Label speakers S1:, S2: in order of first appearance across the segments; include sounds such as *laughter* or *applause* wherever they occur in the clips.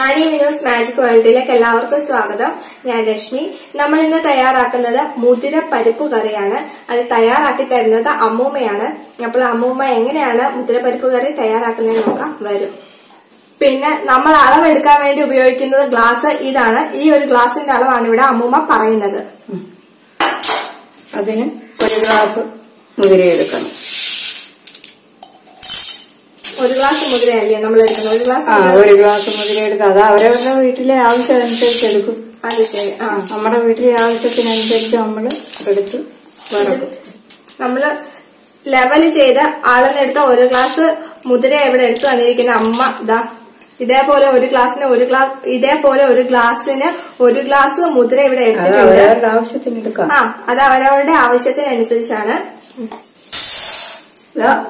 S1: റാണി Vinos magic വേൾഡിലേക്ക് എല്ലാവർക്കും സ്വാഗതം. ഞാൻ രശ്മി. നമ്മൾ ഇന്ന് തയ്യാറാക്കുന്നത് മുതിര പരിപ്പ് കറിയാണ്. അത് തയ്യാറാക്കി തരുന്നത് അമ്മൂമ്മയാണ്. അപ്പോൾ അമ്മൂമ്മ എങ്ങനെയാണ് മുതിര പരിപ്പ് കറി തയ്യാറാക്കുന്നത് നോക്കാം. വരും. പിന്നെ നമ്മൾ അളവെടുക്കാൻ വേണ്ടി ഉപയോഗിക്കുന്നത് ഗ്ലാസ് ഇതാണ്. ഈ ഒരു ഗ്ലാസിന്റെ അളവാണ് ഇവിടെ അമ്മൂമ്മ പറയുന്നത്.
S2: അതിന് ഒരു ഗ്ലാസ് മുതിര എടുക്കണം
S1: ഒരു ഗ്ലാസ് മുതിരയല്ലേ നമ്മൾ എടുക്കുന്നത് ഒരു ഗ്ലാസ്
S2: ആ ഒരു ഗ്ലാസ് മുതിര എടുക്കുക. അത് അവരവരുടെ വീട്ടിലെ ആവശ്യത്തിനനുസരിച്ച് എടുക്കും.
S1: അത് ശരി. ആ.
S2: നമ്മുടെ വീട്ടിലെ ആവശ്യത്തിനനുസരിച്ച് നമ്മൾ എടുത്ത് വറക്കും.
S1: നമ്മൾ ലെവൽ ചെയ്ത് അളന്നെടുത്ത ഒരു ഗ്ലാസ് മുതിര ഇവിടെ എടുത്തു വന്നിരിക്കുന്ന അമ്മ ഇതാ ഇതേപോലെ ഒരു ഗ്ലാസ്സിന് ഒരു ഗ്ലാസ് ഇതേപോലെ ഒരു ഗ്ലാസ്സിന് ഒരു ഗ്ലാസ് മുതിര ഇവിടെ എടുത്തിട്ടുണ്ട്. ആ അത് അവരവരുടെ ആവശ്യത്തിനനുസരിച്ചാണ്.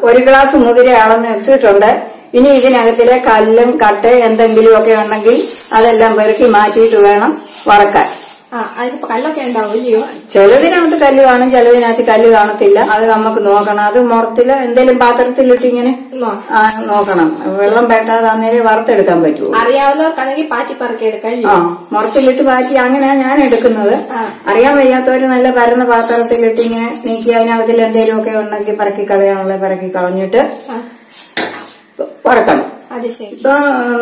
S2: ഒരു ഗ്ലാസ് മുതിര അളന്ന് വെച്ചിട്ടുണ്ട്. ഇനി ഇതിനകത്തിലെ കല്ലും കട്ട എന്തെങ്കിലും ഒക്കെ ഉണ്ടെങ്കിൽ അതെല്ലാം പെറുക്കി മാറ്റിയിട്ട് വേണം വറക്കാൻ. ചിലതിനകത്ത് കല്ല് കാണും ചിലതിനകത്ത് കല്ല് കാണത്തില്ല. അത് നമുക്ക് നോക്കണം. അത് മുറത്തിൽ എന്തെങ്കിലും പാത്രത്തിലിട്ട് ഇങ്ങനെ. നോക്കണം. വെള്ളം പെട്ടാതെ അന്നേരം വറുത്തെടുക്കാൻ പറ്റുമോ
S1: അറിയാവുന്നവർക്കാണെങ്കിൽ പാറ്റി പറക്കി എടുക്കാം
S2: ആ മുറത്തിലിട്ട് പാറ്റി അങ്ങനെയാ ഞാൻ എടുക്കുന്നത്. അറിയാൻ വയ്യാത്തവര് നല്ല പരന്ന പാത്രത്തിലിട്ട് ഇങ്ങനെ നീക്കി അതിനകത്തിൽ എന്തെങ്കിലും ഒക്കെ ഉണ്ടെങ്കിൽ പറക്കി കളയാനുള്ള പറക്കി കളഞ്ഞിട്ട്
S1: ശരി.
S2: ഇപ്പൊ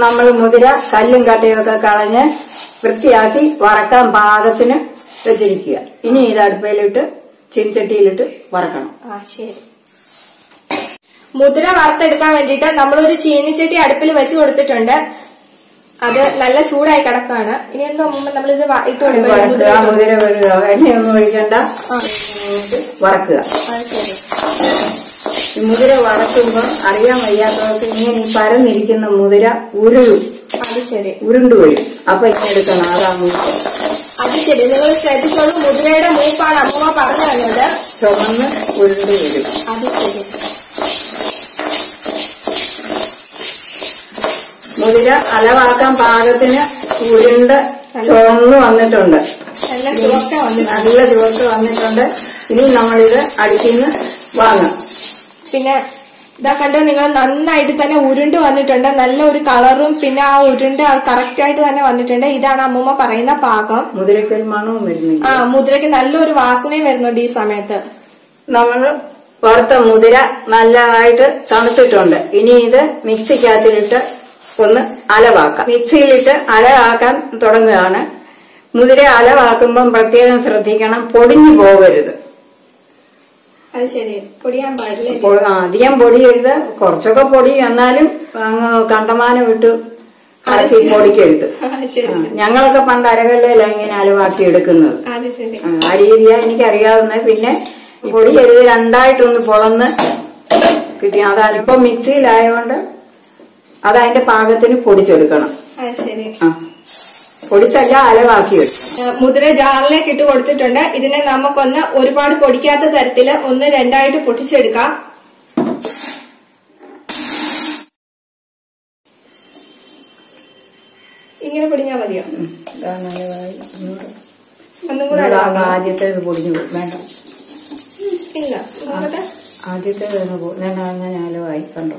S2: നമ്മൾ മുതിര കല്ലും കട്ടയും ഒക്കെ കളഞ്ഞ് വൃത്തിയാക്കി വറക്കാൻ പാകത്തിന് വെച്ചിരിക്കുക. ഇനി ഇത് അടുപ്പയിലിട്ട് ചീൻചട്ടിയിലിട്ട് വറക്കണം.
S1: ആ ശരി. മുദ്ര വറുത്തെടുക്കാൻ വേണ്ടിയിട്ട് നമ്മളൊരു ചീനിച്ചട്ടി അടുപ്പിൽ വെച്ച് കൊടുത്തിട്ടുണ്ട്. അത് നല്ല ചൂടായി കിടക്കാണ്. ഇനി എന്തോ മുമ്പ് നമ്മളിത് ഇത് ഇട്ട് കൊടുക്കുക.
S2: മുതിര വരിക എണ്ണയൊന്നും ഒഴിക്കണ്ട. വറക്കുക. മുതിര വറക്കുമ്പോൾ അറിയാൻ വയ്യാത്തവർക്ക് ഇങ്ങനെ പരന്നിരിക്കുന്ന മുതിര ഉരുളും.
S1: അത് ശരി.
S2: ഉരുണ്ടുപോയി അപ്പൊ ഇങ്ങനെ എടുക്കണം. ആറാമൂ
S1: അത് ശരി. നിങ്ങൾ ശ്രദ്ധിച്ചോളൂ. മുതിരയുടെ മൂപ്പാണ് അമ്മ പറഞ്ഞു തന്നത്.
S2: ചുമന്ന് ഉരുണ്ടു വരും
S1: അത് ശരി.
S2: മുതിര അലവാക്കാൻ പാകത്തിന് ഉരുണ്ട് ചുവന്ന് വന്നിട്ടുണ്ട്.
S1: നല്ല ചുവക്ക വന്നിട്ടുണ്ട്.
S2: നല്ല ചുവത്ത് വന്നിട്ടുണ്ട്. ഇനി നമ്മളിത് അടുക്കിന്ന് വാങ്ങാം.
S1: പിന്നെ ഇതാ കണ്ടോ നിങ്ങൾ നന്നായിട്ട് തന്നെ ഉരുണ്ട് വന്നിട്ടുണ്ട്. നല്ല ഒരു കളറും പിന്നെ ആ ഉരുണ്ട് കറക്റ്റ് ആയിട്ട് തന്നെ വന്നിട്ടുണ്ട്. ഇതാണ് അമ്മൂമ്മ പറയുന്ന പാകം.
S2: മുതിരയ്ക്കൊരു മണവും
S1: ആ മുതിരക്ക് നല്ലൊരു വാസനയും വരുന്നുണ്ട് ഈ സമയത്ത്.
S2: നമ്മൾ വറുത്ത മുതിര നല്ലതായിട്ട് തണുത്തിട്ടുണ്ട്. ഇനി ഇത് മിക്സിക്കകത്തിലിട്ട് ഒന്ന് അലവാക്കാം. മിക്സിയിലിട്ട് അലവാക്കാൻ തുടങ്ങുകയാണ്. മുതിര അലവാക്കുമ്പം പ്രത്യേകം ശ്രദ്ധിക്കണം. പൊടിഞ്ഞു പോകരുത്.
S1: അത് ശരി. പൊടിയാൻ പാടില്ല?
S2: അധികം പൊടിയരുത് കുറച്ചൊക്കെ പൊടി എന്നാലും അങ്ങ് കണ്ടമാനം ഇട്ട് പൊടിക്ക് പൊടിക്കരുത് *laughs* ആ, ഞങ്ങളൊക്കെ പണ്ട് അരകല്ലല്ല ഇങ്ങനെ അലവാക്കി എടുക്കുന്നത്. ആ, രീതിയാ എനിക്ക് അറിയാവുന്ന പിന്നെ പൊടി എഴുതി രണ്ടായിട്ടൊന്ന് പൊളന്ന് കിട്ടി. അതാണ് ഇപ്പൊ മിക്സിയിലായോണ്ട് അത് അതിന്റെ പാകത്തിന് പൊടിച്ചെടുക്കണം. ആ. പൊടിച്ചല്ല അലവാക്കി
S1: ആ, മുദ്ര ജാറിലേക്ക് ഇട്ട് കൊടുത്തിട്ടുണ്ട്. ഇതിനെ നമുക്കൊന്ന് ഒരുപാട് പൊടിക്കാത്ത തരത്തിൽ ഒന്ന് രണ്ടായിട്ട് പൊട്ടിച്ചെടുക്കാം. ഇങ്ങനെ പൊടിഞ്ഞാ മതിയോ. ഒന്നും കൂടെ
S2: ആദ്യത്തെ പൊടിഞ്ഞു. വേണ്ട.
S1: ഇല്ല.
S2: അങ്ങനെ കണ്ടോ?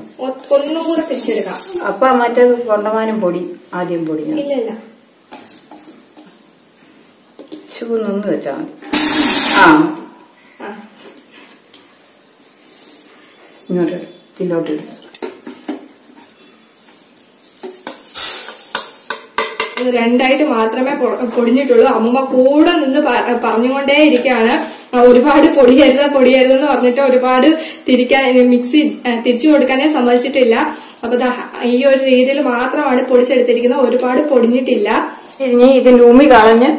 S1: ഒന്നും കൂടെ തിരിച്ചെടുക്കാം
S2: അപ്പൊ മറ്റേത് കൊണ്ടമാനം പൊടി. ആദ്യം പൊടി
S1: ഇല്ല ഇല്ല.
S2: ഷൂ വെച്ചാൽ വെച്ചാ മതി ആ ഇങ്ങോട്ട് ഇതിലോട്ട്
S1: ഇത് രണ്ടായിട്ട് മാത്രമേ പൊടിഞ്ഞിട്ടുള്ളൂ. അമ്മ കൂടെ നിന്ന് പറഞ്ഞുകൊണ്ടേ ഇരിക്കാണ് ഒരുപാട് പൊടിയരുത് എന്ന് പറഞ്ഞിട്ട് ഒരുപാട് തിരിക്കാൻ മിക്സി തിരിച്ചു കൊടുക്കാനേ സമ്മതിച്ചിട്ടില്ല. അപ്പൊ ഈ ഒരു രീതിയിൽ മാത്രമാണ് പൊടിച്ചെടുത്തിരിക്കുന്നത്. ഒരുപാട് പൊടിഞ്ഞിട്ടില്ല.
S2: ഇനി ഇതിന്റെ ഉമി കളഞ്ഞ്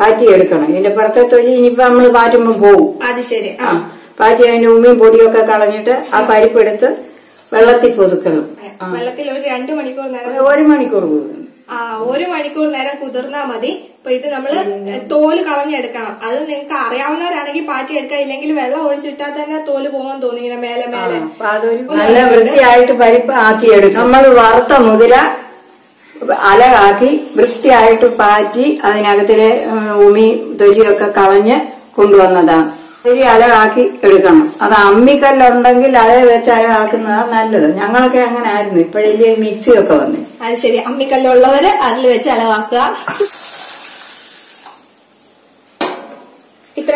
S2: പാറ്റി എടുക്കണം ഇതിന്റെ പുറത്തെ തൊലി ഇനിയിപ്പോ നമ്മൾ പാറ്റുമ്പോ പോവും.
S1: അത് ശരി. ആ.
S2: പാറ്റി അതിന്റെ ഉമ്മിയും പൊടിയൊക്കെ കളഞ്ഞിട്ട് ആ പരിപ്പ് എടുത്ത് വെള്ളത്തിൽ പൊതുക്കണം.
S1: വെള്ളത്തിൽ ഒരു രണ്ടു മണിക്കൂർ നേരം
S2: ഒരു- മണിക്കൂർ
S1: ആ ഒരു മണിക്കൂർ നേരം കുതിർന്നാ മതി. അപ്പൊ ഇത് നമ്മൾ തോൽ കളഞ്ഞെടുക്കണം. അത് നിങ്ങൾക്ക് അറിയാവുന്നവരാണെങ്കിൽ പാറ്റി എടുക്കാം ഇല്ലെങ്കിൽ വെള്ളം ഒഴിച്ചിട്ടാൽ തന്നെ തോൽ പോകാൻ തോന്നി മേലെ മേലെ.
S2: നല്ല വൃത്തിയായിട്ട് പരിപ്പ് ആക്കിയെടുക്കും നമ്മൾ വറുത്ത മുതിര അലകാക്കി വൃത്തിയായിട്ട് പാറ്റി അതിനകത്തിലെ ഉമി തൊലിയൊക്കെ കളഞ്ഞ് കൊണ്ടുവന്നതാണ്. ശരി അലകാക്കി എടുക്കണം. അത് അമ്മിക്കല്ലുണ്ടെങ്കിൽ അതേ വെച്ച് അലകാക്കുന്നതാണ് നല്ലത്. ഞങ്ങളൊക്കെ അങ്ങനെ ആയിരുന്നു ഇപ്പോഴല്ലേ മിക്സിയൊക്കെ വന്നു.
S1: അത് ശരി. അമ്മിക്കല്ലുള്ളവര് അതിൽ വെച്ച് അളവാക്കുക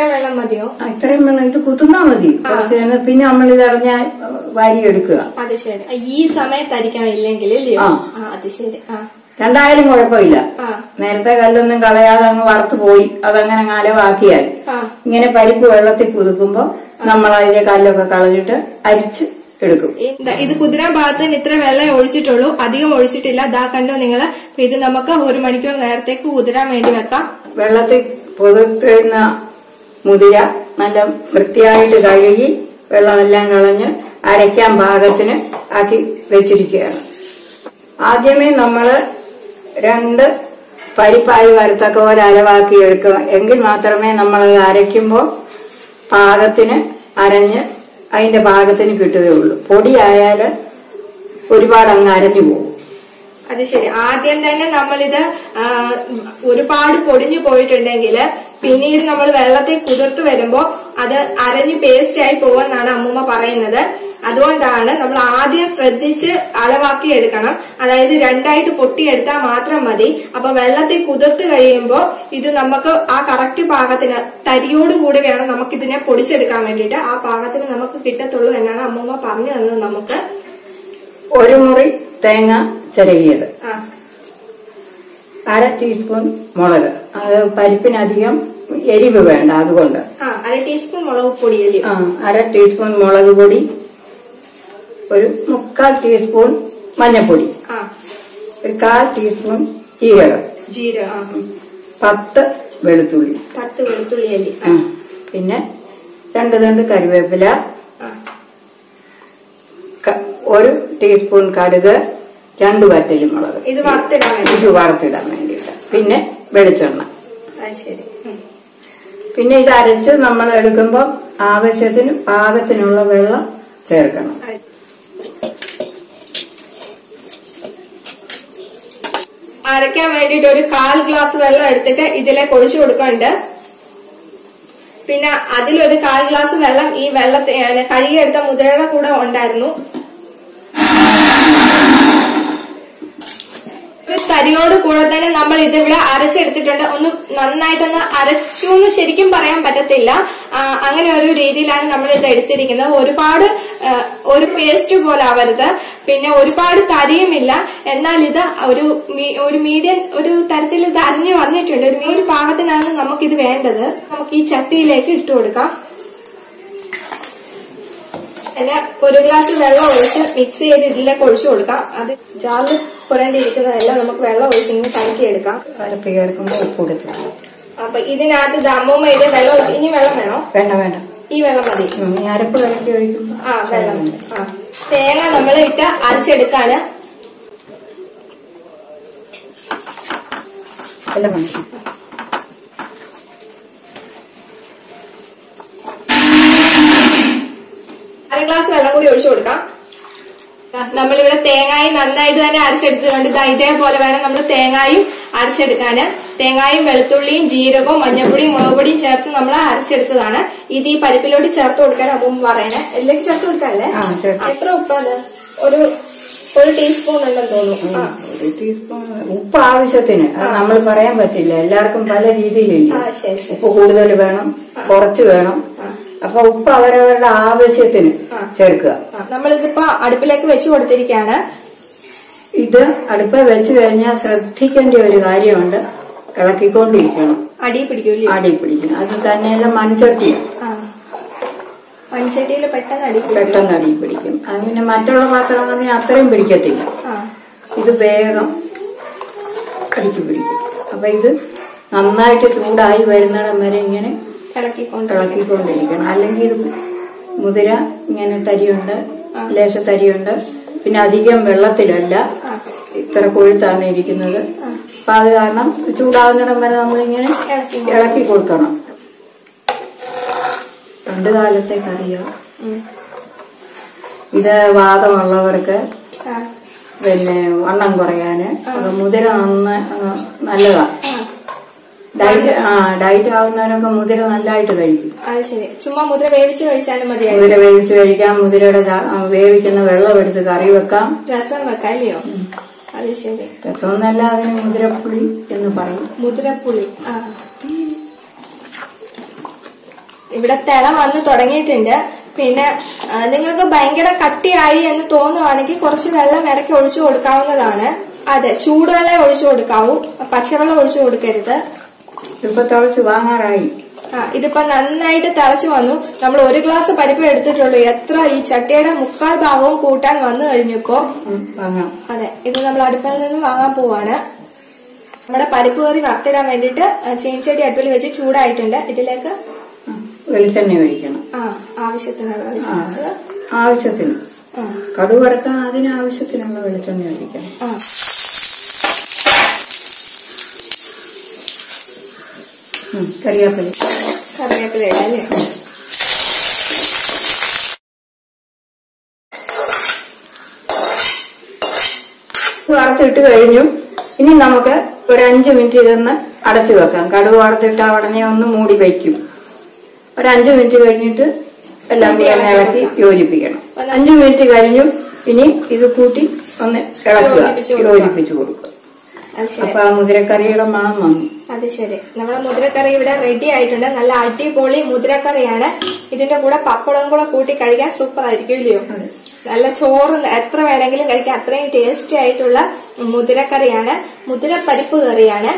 S1: വെള്ളം മതിയോ?
S2: ആ, ഇത്രയും വേണം ഇത് കുത്തുന്നാ മതി. കുറച്ച് പിന്നെ നമ്മൾ ഇത് അറിഞ്ഞ വാരി എടുക്കുക.
S1: അത് ശരി. ഈ സമയത്തായിരിക്കാം ഇല്ലെങ്കിൽ ഇല്ലയോ
S2: ആ.
S1: ആ അത് ശരി. ആ.
S2: രണ്ടായാലും കുഴപ്പമില്ല.
S1: ആ.
S2: നേരത്തെ കല്ലൊന്നും കളയാതെ അങ്ങ് വറുത്തു പോയി. അതങ്ങനെ അങ്ങ് അലവാക്കിയാൽ.
S1: ആ.
S2: ഇങ്ങനെ പരിപ്പ് വെള്ളത്തിൽ കുതുക്കുമ്പോ നമ്മൾ അതിലെ കല്ലൊക്കെ കളഞ്ഞിട്ട് അരിച്ച് എടുക്കും.
S1: ദാ ഇത് കുതിരാൻ ഭാഗത്തിന് ഇത്ര വെള്ളം ഒഴിച്ചിട്ടുള്ളൂ. അധികം ഒഴിച്ചിട്ടില്ല. ദാ കണ്ടോ നിങ്ങൾ? അപ്പൊ ഇത് നമുക്ക് ഒരു മണിക്കൂർ നേരത്തേക്ക് കുതിരാൻ വേണ്ടി വെക്കാം.
S2: വെള്ളത്തിൽ പൊതുത്തുന്ന മുതിര നല്ല വൃത്തിയായിട്ട് കഴുകി വെള്ളമെല്ലാം കളഞ്ഞ് അരയ്ക്കാൻ പാകത്തിന് ആക്കി വെച്ചിരിക്കുകയാണ്. ആദ്യമേ നമ്മൾ രണ്ട് പരിപ്പായി വരത്തക്ക പോലെ അരവാക്കി എടുക്കുക. എങ്കിൽ മാത്രമേ നമ്മൾ അരയ്ക്കുമ്പോൾ പാകത്തിന് അരഞ്ഞ് അതിന്റെ പാകത്തിന് കിട്ടുകയുള്ളൂ. പൊടിയായാൽ ഒരുപാട് അങ്ങ് അരഞ്ഞു പോകും.
S1: അത് ശരി. ആദ്യം തന്നെ നമ്മളിത് ഒരുപാട് പൊടിഞ്ഞു പോയിട്ടുണ്ടെങ്കിൽ പിന്നീട് നമ്മൾ വെള്ളത്തിൽ കുതിർത്ത് വരുമ്പോ അത് അരഞ്ഞു പേസ്റ്റ് ആയി പോവെന്നാണ് അമ്മൂമ്മ പറയുന്നത്. അതുകൊണ്ടാണ് നമ്മൾ ആദ്യം ശ്രദ്ധിച്ച് അളവാക്കി എടുക്കണം. അതായത് രണ്ടായിട്ട് പൊട്ടിയെടുത്താൽ മാത്രം മതി. അപ്പൊ വെള്ളത്തിൽ കുതിർത്ത് കഴിയുമ്പോൾ ഇത് നമുക്ക് ആ കറക്റ്റ് പാകത്തിന് തരിയോടുകൂടി വേണം നമുക്കിതിനെ പൊടിച്ചെടുക്കാൻ വേണ്ടിയിട്ട്. ആ പാകത്തിന് നമുക്ക് കിട്ടത്തുള്ളൂ എന്നാണ് അമ്മൂമ്മ പറഞ്ഞു തന്നത് നമുക്ക്.
S2: ഒരു മുറി തേങ്ങ ചിരകിയത്. അര ടീസ്പൂൺ മുളക്. അത് പരിപ്പിനധികം എരിവ് വേണ്ട അതുകൊണ്ട്.
S1: അര ടീസ്പൂൺ മുളക് പൊടി
S2: ആ അര ടീസ്പൂൺ മുളക് പൊടി ഒരു മുക്കാൽ ടീസ്പൂൺ മഞ്ഞൾപ്പൊടി ഒരു കാൽ ടീസ്പൂൺ ജീരകം
S1: ജീരകം
S2: പത്ത് വെളുത്തുള്ളി.
S1: പത്ത് വെളുത്തുള്ളി അല്ലി?
S2: ആ, പിന്നെ രണ്ട് തണ്ട് കറിവേപ്പില ഒരു ടീസ്പൂൺ കടുക് രണ്ട് വറ്റലും മുളക്.
S1: ഇത് വറുത്തിടാൻ
S2: ഇത് വറുത്തിടാൻ വേണ്ടിയിട്ട്. പിന്നെ വെളിച്ചെണ്ണ.
S1: ശരി.
S2: പിന്നെ ഇത് അരച്ച് നമ്മൾ എടുക്കുമ്പോൾ ആവശ്യത്തിന് പാകത്തിനുള്ള വെള്ളം ചേർക്കണം.
S1: അരയ്ക്കാൻ വേണ്ടിട്ട് ഒരു കാൽ ഗ്ലാസ് വെള്ളം എടുത്തിട്ട് ഇതിലേക്ക് ഒഴിച്ചു കൊടുക്കുന്നുണ്ട്. പിന്നെ അതിലൊരു കാൽ ഗ്ലാസ് വെള്ളം ഈ വെള്ളത്തെ കഴുകിയെടുത്ത മുതിരയുടെ കൂടെ ഉണ്ടായിരുന്നു. ഒരു തരിയോട് കൂടെ തന്നെ നമ്മൾ ഇതിവിടെ അരച്ചെടുത്തിട്ടുണ്ട്. ഒന്ന് നന്നായിട്ടൊന്ന് അരച്ചു എന്ന് ശരിക്കും പറയാൻ പറ്റത്തില്ല. അങ്ങനെ ഒരു രീതിയിലാണ് നമ്മൾ ഇത് എടുത്തിരിക്കുന്നത്. ഒരുപാട് ഒരു പേസ്റ്റ് പോലെ ആവരുത്. പിന്നെ ഒരുപാട് തരിയുമില്ല. എന്നാൽ ഇത് ഒരു മീഡിയം ഒരു തരത്തിൽ ഇത് അരിഞ്ഞു വന്നിട്ടുണ്ട്. ഒരു പാകത്തിനാണ് നമുക്കിത് വേണ്ടത്. നമുക്ക് ഈ ചട്ടിയിലേക്ക് ഇട്ട് കൊടുക്കാം. പിന്നെ ഒരു ഗ്ലാസ് വെള്ളം ഒഴിച്ച് മിക്സ് ചെയ്ത് ഇതിലേക്ക് ഒഴിച്ചു കൊടുക്കാം. അത് ജാറിൽ പുരണ്ടിരിക്കുന്നതെല്ലാം നമുക്ക് വെള്ളം ഒഴിച്ച് ഇങ്ങനെ കലക്കിയെടുക്കാം.
S2: എടുക്കാം ചേർക്കുമ്പോൾ ഉപ്പ് കൊടുക്കാം
S1: അപ്പൊ ഇതിനകത്ത് ദമ്മമ്മ ഇത് വെള്ളം ഒഴിച്ച് ഇനി വെള്ളം വേണോ?
S2: വേണ്ട വേണ്ട.
S1: ഈ വെള്ളം മതി.
S2: അരപ്പ് കലക്കി ഒഴിക്കുമ്പോൾ
S1: ആ വെള്ളം. ആ. തേങ്ങ നമ്മൾ ഇട്ട് അരച്ചെടുക്കാണ്.
S2: എല്ലാം മനസ്സിലായി
S1: ഗ്ലാസ് വെള്ളം കൂടി ഒഴിച്ചു കൊടുക്കാം. നമ്മളിവിടെ തേങ്ങായും നന്നായിട്ട് തന്നെ അരച്ചെടുത്തിട്ടുണ്ട്. ഇതാ ഇതേപോലെ വേണം നമ്മൾ തേങ്ങായും അരച്ചെടുക്കാന്. തേങ്ങായും വെളുത്തുള്ളിയും ജീരകവും മഞ്ഞൾപ്പൊടിയും മുളക് പൊടിയും ചേർത്ത് നമ്മൾ അരച്ചെടുത്തതാണ്. ഇത് ഈ പരിപ്പിലോട്ട് ചേർത്ത് കൊടുക്കാൻ അപ്പം പറയണേ. എല്ലാം ചേർത്ത് കൊടുക്കാല്ലേ. എത്ര ഉപ്പാണ്? ഒരു ഒരു ടീസ്പൂൺ ഉണ്ടെന്ന് തോന്നുന്നു.
S2: ഒരു ടീസ്പൂൺ ഉപ്പ് ആവശ്യത്തിന്. അത് നമ്മൾ പറയാൻ പറ്റില്ല. എല്ലാവർക്കും പല രീതിയിലില്ല ഉപ്പ് കൂടുതൽ വേണം കുറച്ച് വേണം. അപ്പൊ ഉപ്പ് അവരവരുടെ ആവശ്യത്തിന് ചേർക്കുക.
S1: നമ്മളിതിപ്പോ അടുപ്പിലേക്ക് വെച്ച് കൊടുത്തിരിക്കുകയാണ്
S2: ഇത് അടുപ്പ് വെച്ച് കഴിഞ്ഞാൽ ശ്രദ്ധിക്കേണ്ട ഒരു കാര്യമുണ്ട്. ഇളക്കിക്കൊണ്ടിരിക്കണം.
S1: അടി പിടിക്കൂല്ലേ
S2: അടി പിടിക്കണം. അത് തന്നെയല്ല മൺചട്ടിയാണ്
S1: മൺചട്ടിയിൽ പെട്ടെന്ന് അടി
S2: പെട്ടെന്ന് അടി പിടിക്കും. അത് പിന്നെ മറ്റുള്ള പാത്രങ്ങളിൽ അത്രയും പിടിക്കത്തില്ല. ഇത് വേഗം അടിക്ക് പിടിക്കും. അപ്പൊ ഇത് നന്നായിട്ട് ചൂടായി വരുന്നിടം വരെ ഇങ്ങനെ
S1: ഇളക്കിക്കൊണ്ട്
S2: ഇളക്കിക്കൊണ്ടിരിക്കണം അല്ലെങ്കിൽ ഇത് മുതിര ഇങ്ങനെ തരിയുണ്ട് ലേശ തരിയുണ്ട്. പിന്നെ അധികം വെള്ളത്തിലല്ല ഇത്ര കൊഴുത്താണ് ഇരിക്കുന്നത്. അപ്പൊ അത് കാരണം ചൂടാകുന്നിടം വരെ നമ്മളിങ്ങനെ
S1: ഇളക്കി
S2: കൊടുക്കണം. പണ്ട് കാലത്തെ കറിയോ. ഇത് വാദമുള്ളവർക്ക് പിന്നെ വണ്ണം കുറയാന്. മുതിര നന്ന നല്ലതാ. ഡയറ്റ് ആ ഡയറ്റ് ആവുന്നവരൊക്കെ മുതിര നല്ലതായിട്ട് കഴിക്കും.
S1: അത് ശരി. ചുമ്മാ മുതിര വേവിച്ച് കഴിച്ചാലും മതിയായി
S2: മുതിര വേവിച്ച് കഴിക്കാം മുതിരയുടെ വേവിക്കുന്ന വെള്ളം എടുത്ത് കറി വെക്കാം.
S1: രസം വെക്കാം അല്ലയോ? അത് ശരി.
S2: രസം ഒന്നല്ല അതിന് മുതിരപ്പുളി എന്ന് പറയും.
S1: മുതിരപ്പുളി ആ. ഇവിടെ തിള വന്ന് തുടങ്ങിയിട്ടുണ്ട്. പിന്നെ നിങ്ങൾക്ക് ഭയങ്കര കട്ടിയായി എന്ന് തോന്നുവാണെങ്കിൽ കുറച്ച് വെള്ളം ഇടയ്ക്ക് ഒഴിച്ചു കൊടുക്കാവുന്നതാണ്. അതെ ചൂടുവെള്ളം ഒഴിച്ചു കൊടുക്കാവൂ. പച്ചവെള്ളം ഒഴിച്ചു കൊടുക്കരുത്.
S2: ഇപ്പൊ തിളച്ച് വാങ്ങാറായി.
S1: ആ ഇതിപ്പോ നന്നായിട്ട് തിളച്ചു വന്നു. നമ്മൾ ഒരു ഗ്ലാസ് പരിപ്പ് എടുത്തിട്ടുള്ളൂ. എത്ര ഈ ചട്ടിയുടെ മുക്കാൽ ഭാഗവും കൂട്ടാൻ വന്നു കഴിഞ്ഞപ്പോ
S2: വാങ്ങാം
S1: അതെ ഇത് നമ്മൾ അടുപ്പിൽ നിന്ന് വാങ്ങാൻ പോവാണ്. നമ്മുടെ പരിപ്പ് കറി വറുത്തിടാൻ വേണ്ടിട്ട് ചീൻചട്ടി അടുപ്പിൽ വെച്ച് ചൂടായിട്ടുണ്ട്. ഇതിലേക്ക്?
S2: വെളിച്ചെണ്ണ ഒഴിക്കണം.
S1: ആ
S2: ആവശ്യത്തിന്. ആവശ്യത്തിന് കടുവറക്കാൻ അതിന് ആവശ്യത്തിനുള്ള വെളിച്ചെണ്ണ ഒഴിക്കണം
S1: ആ.
S2: ഉം, കറിവേപ്പില.
S1: കറിവേപ്പില അല്ലേ?
S2: വറുത്തിട്ട് കഴിഞ്ഞു. ഇനി നമുക്ക് ഒരു അഞ്ചു മിനിറ്റ് ഇതൊന്ന് അടച്ചു വെക്കാം. കടുക് വറുത്തിട്ട് ഉടനെ ഒന്ന് മൂടി വയ്ക്കും. ഒരു അഞ്ചു മിനിറ്റ് കഴിഞ്ഞിട്ട് എല്ലാം കൂടി ഒന്ന് ഇളക്കി യോജിപ്പിക്കണം. അഞ്ചു മിനിറ്റ് കഴിഞ്ഞു. ഇനി ഇത് കൂട്ടി ഒന്ന് ഇളക്കുക.
S1: യോജിപ്പിച്ചു കൊടുക്കുക.
S2: യോജിപ്പിച്ചു കൊടുക്കുക
S1: അത് ശരി
S2: അപ്പൊ ആ മുതിരക്കറിയുടെ മണം വന്നു.
S1: അത് ശരി. നമ്മുടെ മുതിരക്കറി ഇവിടെ റെഡി ആയിട്ടുണ്ട്. നല്ല അടിപൊളി മുതിരക്കറിയാണ്. ഇതിന്റെ കൂടെ പപ്പടം കൂടെ കൂട്ടി കഴിക്കാൻ സൂപ്പർ ആയിരിക്കും ഇല്ലയോ? നല്ല ചോറ് എത്ര വേണമെങ്കിലും കഴിക്കാം. അത്രയും ടേസ്റ്റി ആയിട്ടുള്ള മുതിരക്കറിയാണ് മുതിരപ്പരിപ്പ് കറിയാണ്.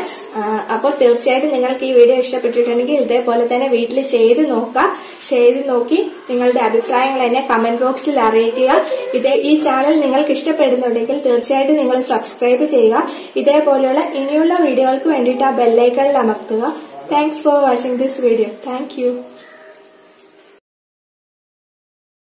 S1: അപ്പോൾ തീർച്ചയായിട്ടും നിങ്ങൾക്ക് ഈ വീഡിയോ ഇഷ്ടപ്പെട്ടിട്ടുണ്ടെങ്കിൽ ഇതേപോലെ തന്നെ വീട്ടിൽ ചെയ്ത് നോക്കാം. ചെയ്ത് നോക്കി നിങ്ങളുടെ അഭിപ്രായങ്ങൾ എന്നെ കമന്റ് ബോക്സിൽ അറിയിക്കുക. ഇതേ ഈ ചാനൽ നിങ്ങൾക്ക് ഇഷ്ടപ്പെടുന്നുണ്ടെങ്കിൽ തീർച്ചയായിട്ടും നിങ്ങൾ സബ്സ്ക്രൈബ് ചെയ്യുക. ഇതേപോലെയുള്ള ഇനിയുള്ള വീഡിയോകൾക്ക് വേണ്ടിയിട്ട് ആ ബെല്ലൈക്കണിൽ അമർത്തുക. Thanks for watching this video thank